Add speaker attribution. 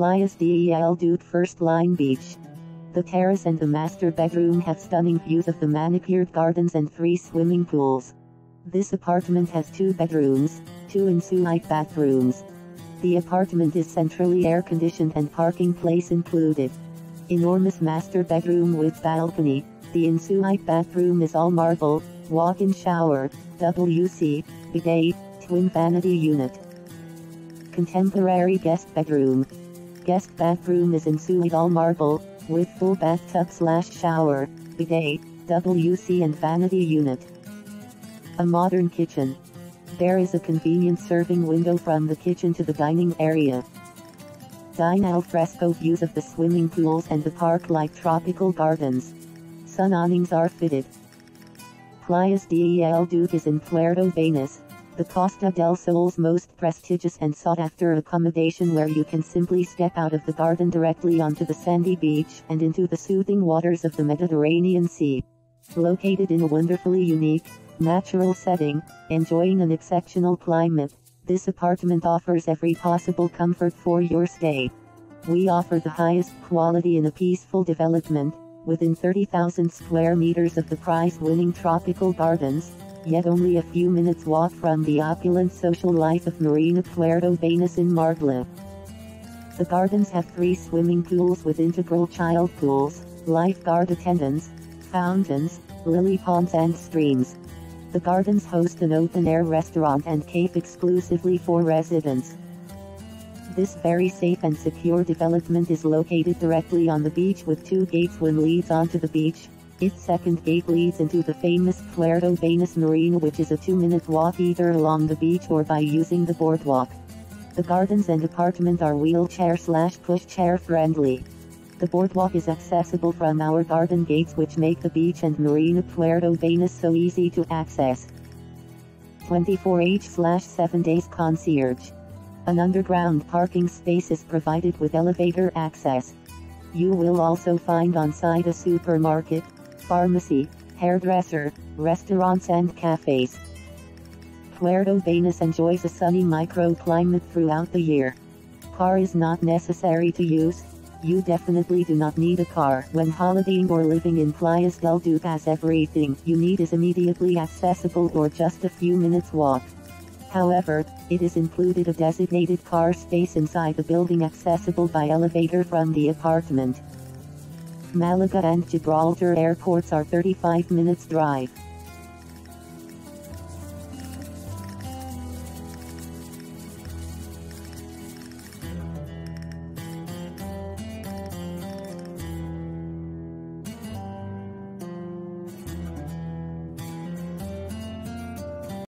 Speaker 1: Playas del Duque First Line Beach. The terrace and the master bedroom have stunning views of the manicured gardens and three swimming pools. This apartment has two bedrooms, two ensuite bathrooms. The apartment is centrally air conditioned and parking place included. Enormous master bedroom with balcony, the ensuite bathroom is all marble, walk-in shower, WC, bidet, twin vanity unit. Contemporary guest bedroom. Guest bathroom is ensuite all marble, with full bathtub slash shower, bidet, WC and vanity unit. A modern kitchen. There is a convenient serving window from the kitchen to the dining area. Dine al fresco views of the swimming pools and the park-like tropical gardens. Sun awnings are fitted. Playas del Duque is in Puerto Banus, the Costa del Sol's most prestigious and sought-after accommodation where you can simply step out of the garden directly onto the sandy beach and into the soothing waters of the Mediterranean Sea. Located in a wonderfully unique, natural setting, enjoying an exceptional climate, this apartment offers every possible comfort for your stay. We offer the highest quality in a peaceful development, within 30,000 square meters of the prize-winning tropical gardens, yet only a few minutes walk from the opulent social life of Marina Puerto Banus in Marbella. The gardens have three swimming pools with integral child pools, lifeguard attendants, fountains, lily ponds and streams. The gardens host an open-air restaurant and cafe exclusively for residents. This very safe and secure development is located directly on the beach with two gates one leads onto the beach, its second gate leads into the famous Puerto Banus Marina which is a two-minute walk either along the beach or by using the boardwalk. The gardens and apartment are wheelchair slash pushchair friendly. The boardwalk is accessible from our garden gates which make the beach and Marina Puerto Banus so easy to access. 24H slash 7 days concierge. An underground parking space is provided with elevator access. You will also find on site a supermarket, pharmacy, hairdresser, restaurants and cafes. Puerto Banus enjoys a sunny microclimate throughout the year. Car is not necessary to use. You definitely do not need a car when holidaying or living in Playas del Duque as everything you need is immediately accessible or just a few minutes walk. However, it is included a designated car space inside the building accessible by elevator from the apartment. Malaga and Gibraltar airports are 35 minutes drive.